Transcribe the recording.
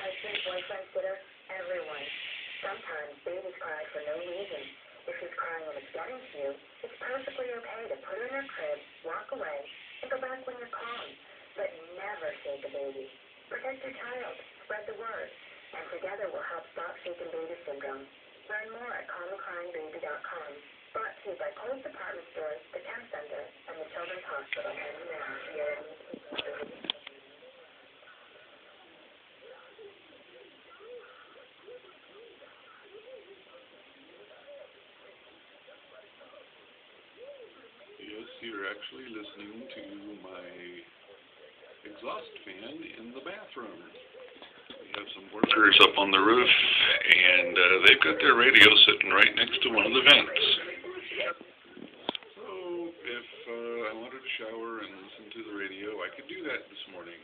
husband, boyfriend, sitter, everyone. Sometimes babies cry for no reason. If she's crying and it's getting to you, it's perfectly okay to put her in her crib, walk away, and go back when you're calm. But never shake a baby. Protect your child, spread the word, and together we'll help stop shaken baby syndrome. Learn more at calmandcryingbaby.com. Brought to you by Kohl's Department Stores, the Kempe Center, and the Children's Hospital. And now, you're actually listening to my exhaust fan in the bathroom. We have some workers up on the roof, and uh, they've got their radio sitting right next to one of the vents. So if uh, I wanted to shower and listen to the radio, I could do that this morning.